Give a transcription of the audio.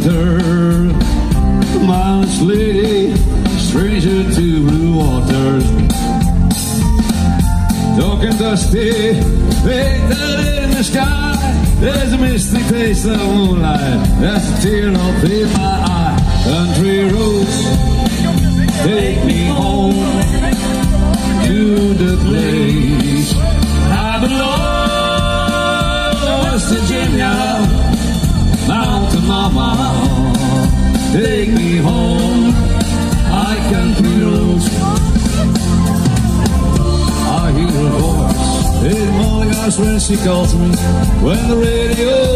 wander. Mindless lady, stranger to blue waters. Dark and dusty, painted in the sky. There's a misty taste of moonlight. That's a tear up in my eye. Country roads, take me home me home. I country roads. I hear her voice in my morning when she calls me. When the radio